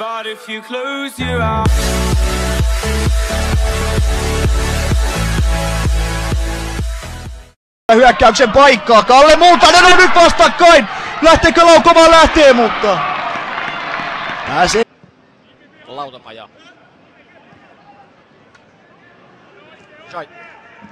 But if you close your eyes hyökkäyksen paikkaa. Kalle Multanen on nyt vastakkain. Lähteekö laukomaan? Lähtee, mutta... Pääsee. Lautapaja. Shai.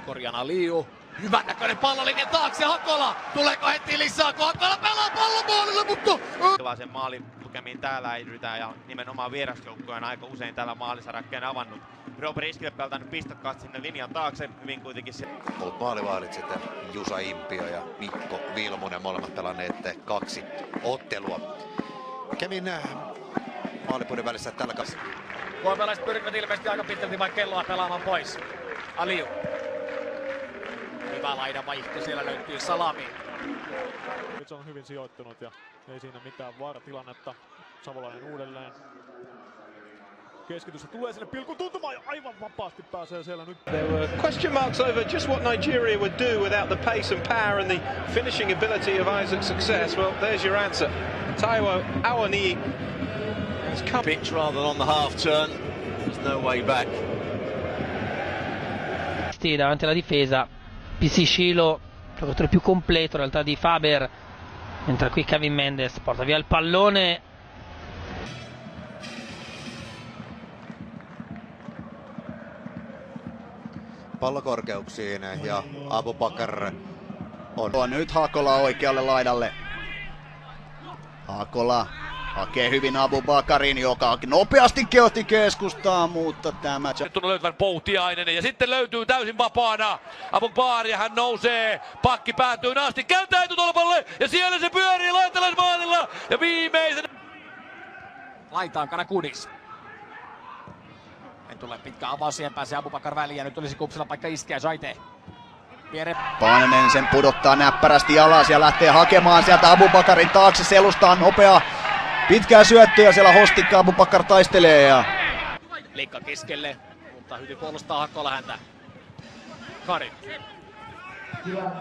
Korjana Liu. Hyvän näköinen pallollinen taakse Hakola. Tuleeko heti lisää, kun Hakola pelaa pallon puolelle, mutta... Sellaisen maalin lukemiin täällä yritä ja nimenomaan vierasjoukkoja on aika usein tällä maalisarakkeen avannut. Robert Iskille peltänyt pistokkaat sinne linjan taakse, hyvin kuitenkin se. Muut maalivahdit sitten Jusa Impio ja Mikko Vilmonen, molemmat pelanneet kaksi ottelua. Kävin äh, maalipuiden välissä tällä kanssa. Voimalaiset pyrkivät ilmeisesti aika pitkälti vain kelloa pelaamaan pois. Aliu. Hyvä laidan vaihto, siellä löytyy Salami. Nyt se on hyvin sijoittunut ja ei siinä mitään vaaratilannetta. Savolainen uudelleen. Keskitystä tulee sinne pilkun tuntumaan ja aivan vapaasti pääsee siellä nyt. There were question marks over just what Nigeria would do without the pace and power and the finishing ability of Isaac's success. Well, there's your answer. Taiwo Awani has come. Pitch rather than on the half turn. There's no way back. davanti alla difesa Pisicilo giocatore più completo in realtà di Faber mentre qui Kevin Mendes porta via il pallone pallokorkeuksiin ja Abu Bakar on. on nyt Hakola oikealle laidalle. Hakola hakee hyvin Abu Bakarin, joka nopeasti kehotti keskustaa, mutta tämä... Nyt on löytävän Poutiainen ja sitten löytyy täysin vapaana Abu Bakar ja hän nousee, pakki päätyy asti, kääntää etutolpalle ja siellä se pyörii laitalaismaalilla ja viimeisen... Laitaan Kanakudis. En tule pitkä avaus, siihen pääsee Abubakar väliin ja nyt olisi kupsilla paikka iskeä Saite. Piere. Paananen sen pudottaa näppärästi alas ja lähtee hakemaan sieltä Abubakarin taakse. Selustaa nopea pitkää syöttöä siellä Hostikka Abubakar taistelee ja... Liikka keskelle, mutta hyvin puolustaa Hakkola häntä. Kari. Tilanne